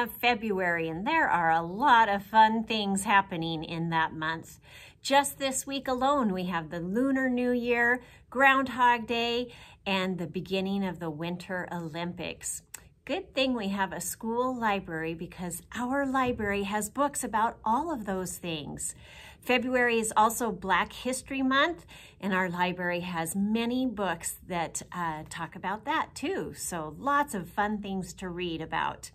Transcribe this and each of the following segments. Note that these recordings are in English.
of February, and there are a lot of fun things happening in that month. Just this week alone, we have the Lunar New Year, Groundhog Day, and the beginning of the Winter Olympics. Good thing we have a school library because our library has books about all of those things. February is also Black History Month, and our library has many books that uh, talk about that too. So lots of fun things to read about.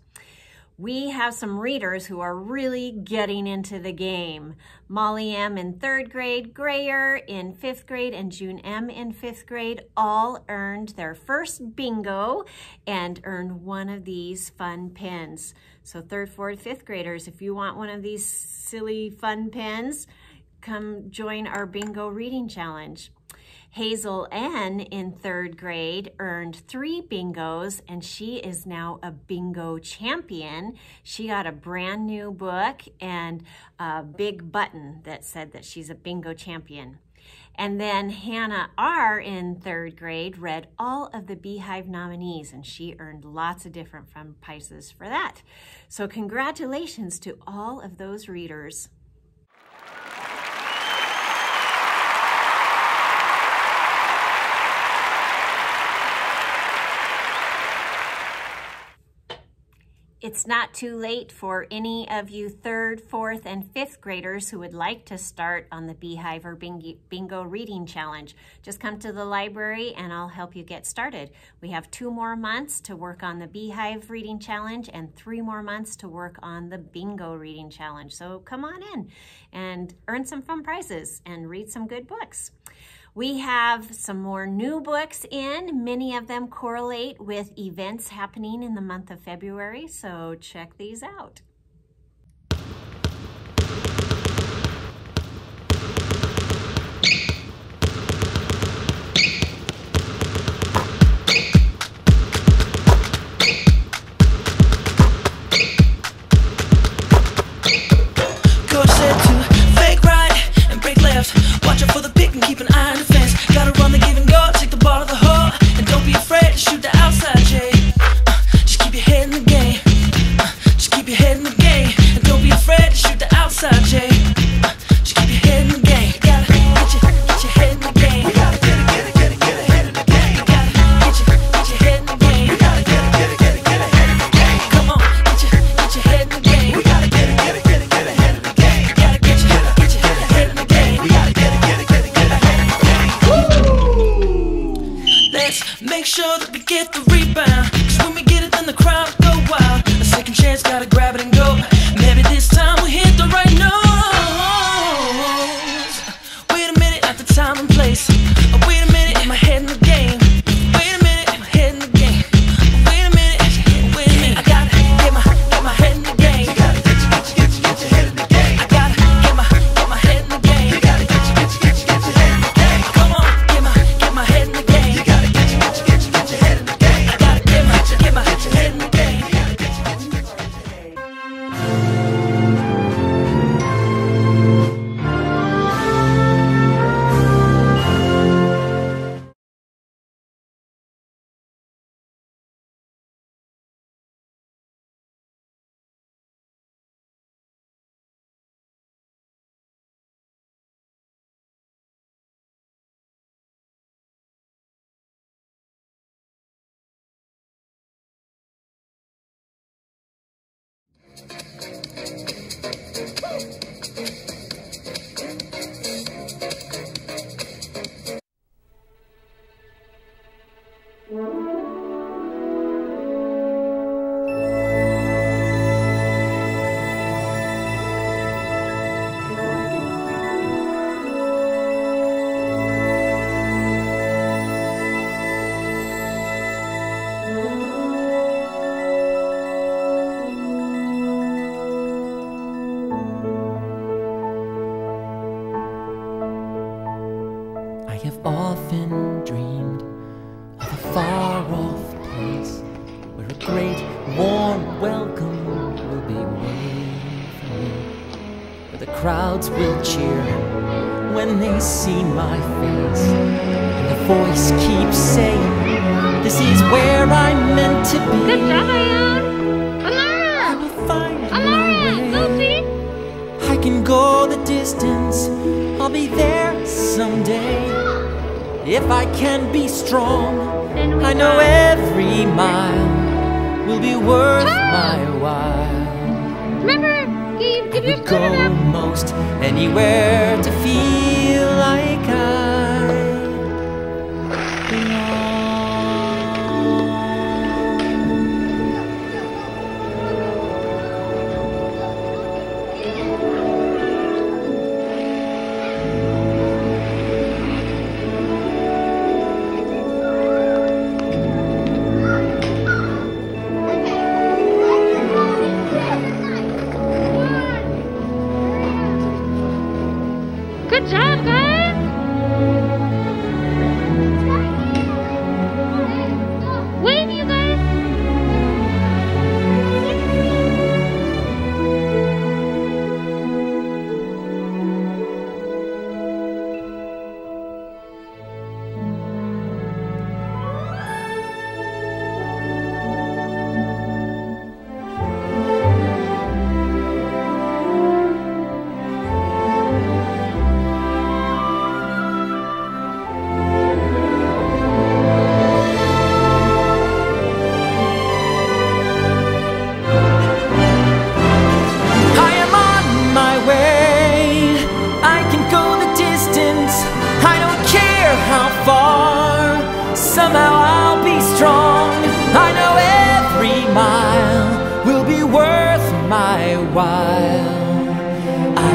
We have some readers who are really getting into the game. Molly M. in third grade, Grayer in fifth grade, and June M. in fifth grade all earned their first bingo and earned one of these fun pins. So third, fourth, fifth graders, if you want one of these silly fun pins, come join our bingo reading challenge. Hazel N in third grade earned three bingos and she is now a bingo champion. She got a brand new book and a big button that said that she's a bingo champion. And then Hannah R. in third grade read all of the Beehive nominees, and she earned lots of different fun prizes for that. So congratulations to all of those readers. It's not too late for any of you third, fourth, and fifth graders who would like to start on the Beehive or Bingo Reading Challenge. Just come to the library and I'll help you get started. We have two more months to work on the Beehive Reading Challenge and three more months to work on the Bingo Reading Challenge. So come on in and earn some fun prizes and read some good books. We have some more new books in. Many of them correlate with events happening in the month of February, so check these out. know that we get the rebound. Cause when we get it, then the crowd go wild. A second chance, gotta grab it and go. Maybe this time we hit the right note. Crowds my face. And the voice keeps saying, This is where I'm meant to be. Good job, Ion. I Amara! will find Amara! Pete! I can go the distance. I'll be there someday. If I can be strong, Then I know every mile will be worth ah! my while. Remember, give, give your go most anywhere to feel Good job, guys!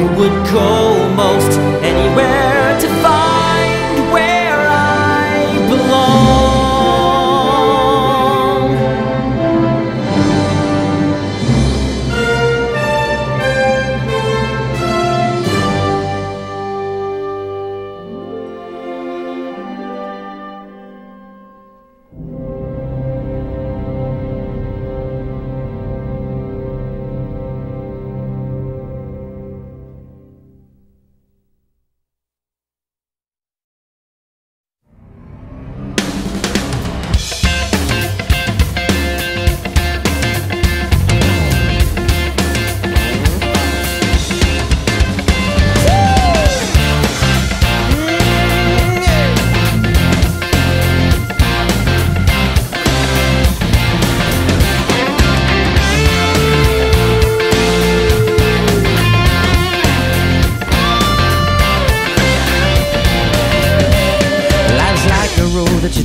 Would go most anywhere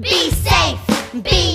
Be safe. Be